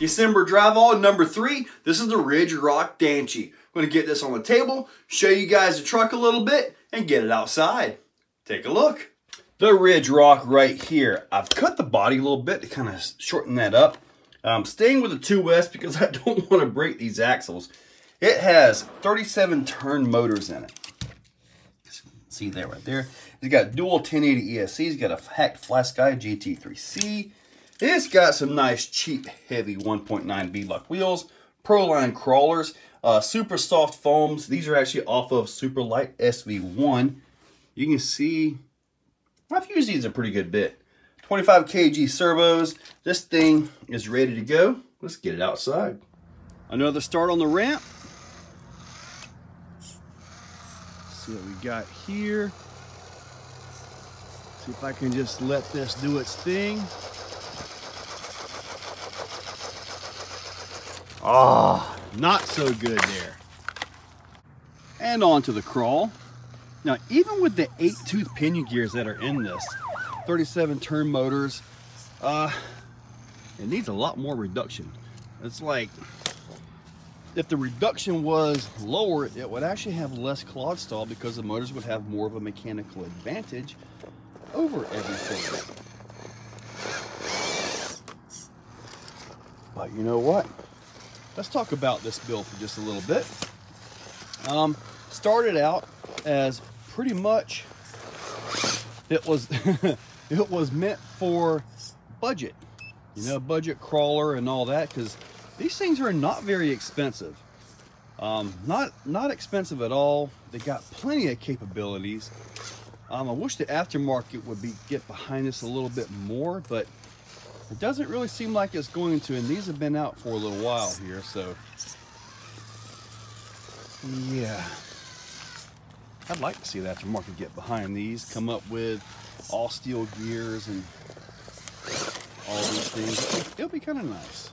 December Drive All number three. This is the Ridge Rock Danchee. I'm going to get this on the table, show you guys the truck a little bit, and get it outside. Take a look. The Ridge Rock right here. I've cut the body a little bit to kind of shorten that up. I'm staying with the 2S because I don't want to break these axles. It has 37 turn motors in it. See there right there. It's got dual 1080 ESC. It's got a hacked FlySky GT3C. It's got some nice, cheap, heavy 1.9 beadlock wheels, Proline crawlers, uh, super soft foams. These are actually off of Superlight SV1. You can see, I've used these a pretty good bit. 25 kg servos. This thing is ready to go. Let's get it outside. Another start on the ramp. see what we got here. See if I can just let this do its thing. Ah, oh, not so good there. And on to the crawl. Now, even with the eight tooth pinion gears that are in this, 37 turn motors, uh, it needs a lot more reduction. It's like, if the reduction was lower, it would actually have less clog stall because the motors would have more of a mechanical advantage over everything. But you know what? Let's talk about this build for just a little bit. Um, started out as pretty much it was it was meant for budget, you know, budget crawler and all that because these things are not very expensive. Um, not not expensive at all. They got plenty of capabilities. Um, I wish the aftermarket would be get behind this a little bit more, but it doesn't really seem like it's going to, and these have been out for a little while here, so yeah. I'd like to see that market get behind these, come up with all steel gears and all these things. It'll be kind of nice.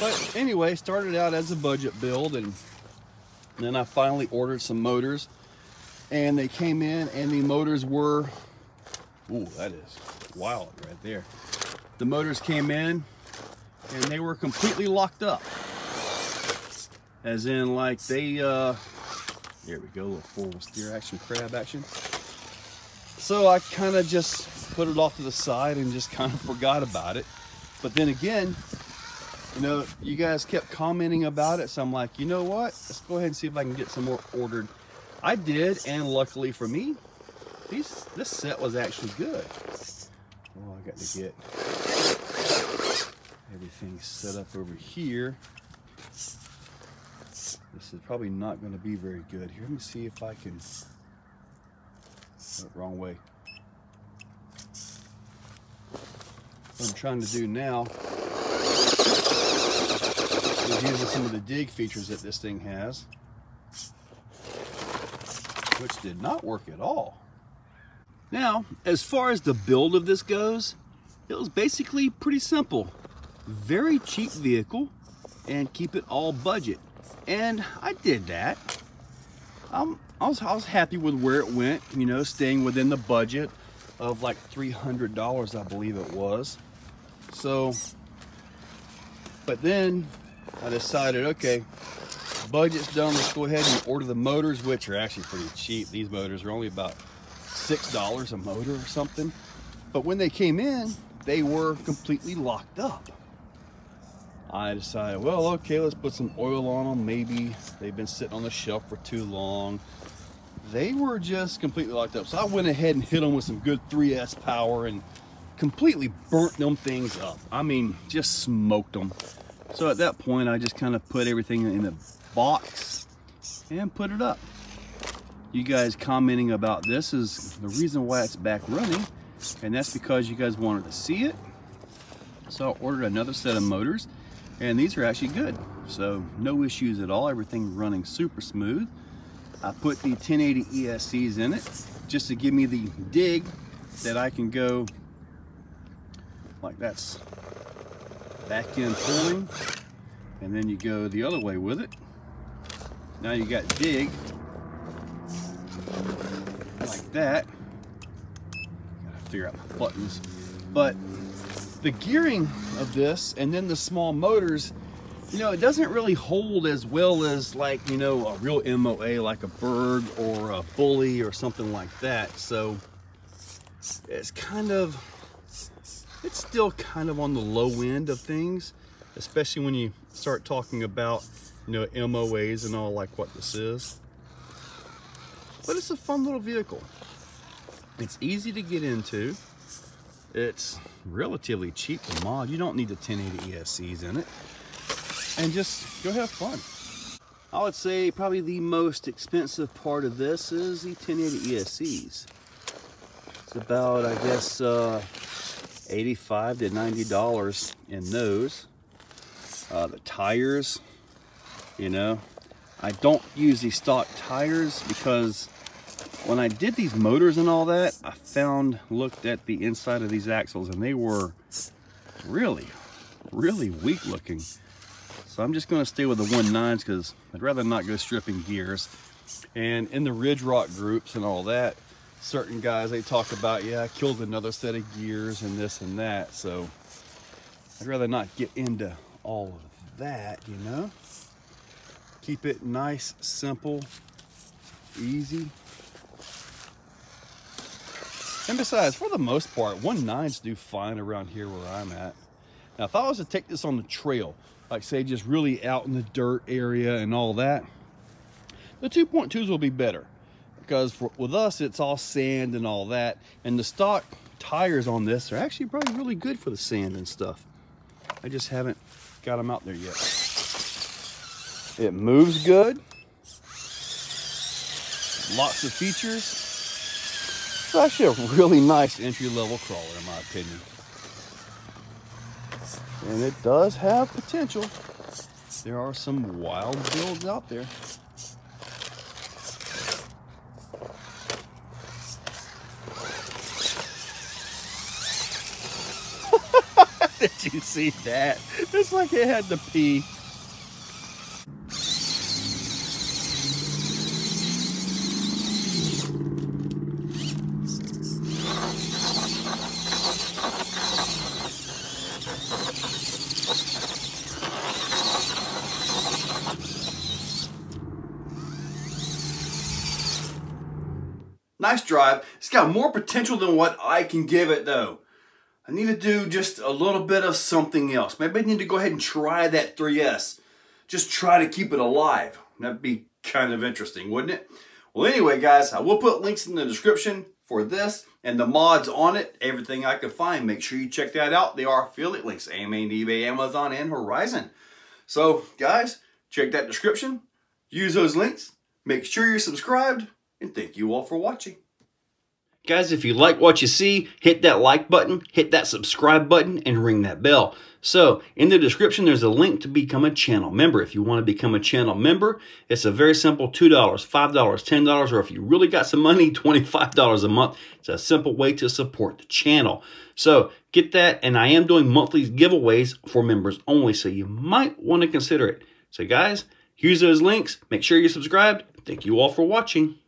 But anyway, started out as a budget build and then I finally ordered some motors and they came in and the motors were, ooh, that is wild right there the motors came in and they were completely locked up. As in like they, uh, there we go, little steer action, crab action. So I kind of just put it off to the side and just kind of forgot about it. But then again, you know, you guys kept commenting about it. So I'm like, you know what? Let's go ahead and see if I can get some more ordered. I did, and luckily for me, these, this set was actually good. Oh, I got to get everything set up over here. This is probably not going to be very good. Here, let me see if I can... Oh, wrong way. What I'm trying to do now is using some of the dig features that this thing has, which did not work at all. Now, as far as the build of this goes, it was basically pretty simple. Very cheap vehicle and keep it all budget. And I did that. Um, I, was, I was happy with where it went, you know, staying within the budget of like $300, I believe it was. So, but then I decided, okay, budget's done. Let's go ahead and order the motors, which are actually pretty cheap. These motors are only about $6 a motor or something. But when they came in, they were completely locked up. I decided, well, okay, let's put some oil on them. Maybe they've been sitting on the shelf for too long. They were just completely locked up. So I went ahead and hit them with some good 3S power and completely burnt them things up. I mean, just smoked them. So at that point, I just kind of put everything in a box and put it up you guys commenting about this is the reason why it's back running and that's because you guys wanted to see it. So I ordered another set of motors and these are actually good. So no issues at all. Everything running super smooth. I put the 1080 ESCs in it just to give me the dig that I can go like that's back in pulling and then you go the other way with it. Now you got dig like that. Figure out my buttons. But the gearing of this and then the small motors, you know, it doesn't really hold as well as like, you know, a real MOA like a Berg or a Bully or something like that. So it's kind of, it's still kind of on the low end of things, especially when you start talking about, you know, MOAs and all like what this is. But it's a fun little vehicle. It's easy to get into. It's relatively cheap to mod. You don't need the 1080 ESCs in it. And just go have fun. I would say probably the most expensive part of this is the 1080 ESCs. It's about, I guess, uh, 85 to 90 dollars in those. Uh, the tires, you know, I don't use these stock tires because when I did these motors and all that, I found, looked at the inside of these axles and they were really, really weak looking. So I'm just gonna stay with the 1.9s because I'd rather not go stripping gears. And in the Ridge Rock groups and all that, certain guys, they talk about, yeah, I killed another set of gears and this and that. So I'd rather not get into all of that, you know? Keep it nice, simple, easy. And besides, for the most part, one nines do fine around here where I'm at. Now, if I was to take this on the trail, like say just really out in the dirt area and all that, the 2.2s will be better because for, with us, it's all sand and all that. And the stock tires on this are actually probably really good for the sand and stuff. I just haven't got them out there yet. It moves good. Lots of features. It's actually a really nice entry-level crawler in my opinion. And it does have potential. There are some wild builds out there. Did you see that? It's like it had to pee. Nice drive. It's got more potential than what I can give it though. I need to do just a little bit of something else. Maybe I need to go ahead and try that 3S. Just try to keep it alive. That'd be kind of interesting, wouldn't it? Well, anyway, guys, I will put links in the description for this and the mods on it, everything I could find. Make sure you check that out. They are affiliate links, AMain, eBay, Amazon, and Horizon. So, guys, check that description. Use those links. Make sure you're subscribed and thank you all for watching. Guys, if you like what you see, hit that like button, hit that subscribe button, and ring that bell. So, in the description, there's a link to become a channel member. If you want to become a channel member, it's a very simple $2, $5, $10, or if you really got some money, $25 a month. It's a simple way to support the channel. So, get that, and I am doing monthly giveaways for members only, so you might want to consider it. So, guys, use those links. Make sure you're subscribed. Thank you all for watching.